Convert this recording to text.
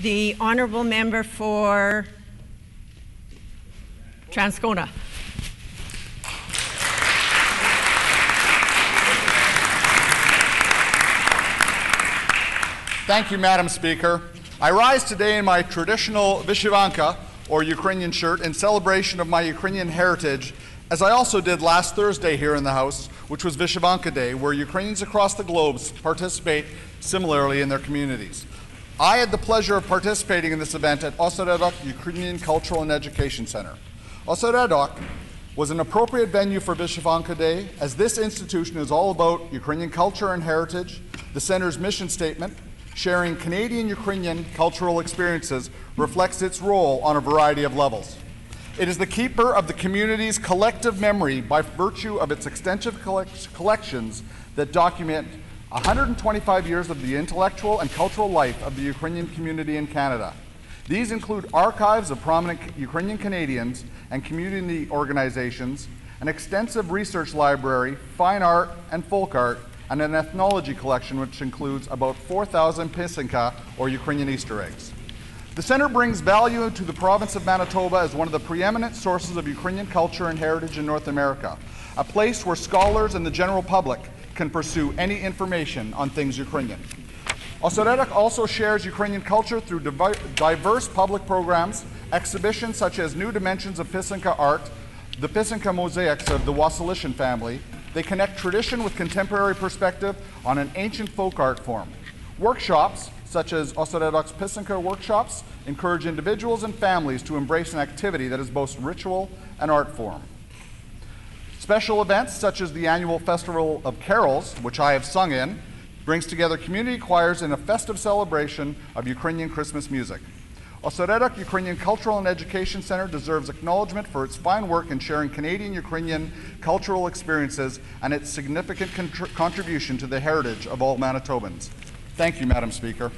The honourable member for Transcona. Thank you, Madam Speaker. I rise today in my traditional Vyshyvanka, or Ukrainian shirt, in celebration of my Ukrainian heritage, as I also did last Thursday here in the House, which was Vyshyvanka Day, where Ukrainians across the globe participate similarly in their communities. I had the pleasure of participating in this event at Oseredok Ukrainian Cultural and Education Center. Oseredok was an appropriate venue for Vyshyvanka Day, as this institution is all about Ukrainian culture and heritage, the center's mission statement, sharing Canadian Ukrainian cultural experiences reflects its role on a variety of levels. It is the keeper of the community's collective memory by virtue of its extensive collect collections that document 125 years of the intellectual and cultural life of the Ukrainian community in Canada. These include archives of prominent Ukrainian Canadians and community organizations, an extensive research library, fine art and folk art, and an ethnology collection which includes about 4,000 pisanka, or Ukrainian Easter eggs. The center brings value to the province of Manitoba as one of the preeminent sources of Ukrainian culture and heritage in North America, a place where scholars and the general public can pursue any information on things Ukrainian. Oseredok also shares Ukrainian culture through diverse public programs, exhibitions such as New Dimensions of Pisanka Art, the Pisanka Mosaics of the Wasilishin family, they connect tradition with contemporary perspective on an ancient folk art form. Workshops, such as Oseredok's Pisanka workshops, encourage individuals and families to embrace an activity that is both ritual and art form. Special events, such as the annual Festival of Carols, which I have sung in, brings together community choirs in a festive celebration of Ukrainian Christmas music. Oseredok Ukrainian Cultural and Education Center deserves acknowledgement for its fine work in sharing Canadian Ukrainian cultural experiences and its significant contribution to the heritage of all Manitobans. Thank you, Madam Speaker.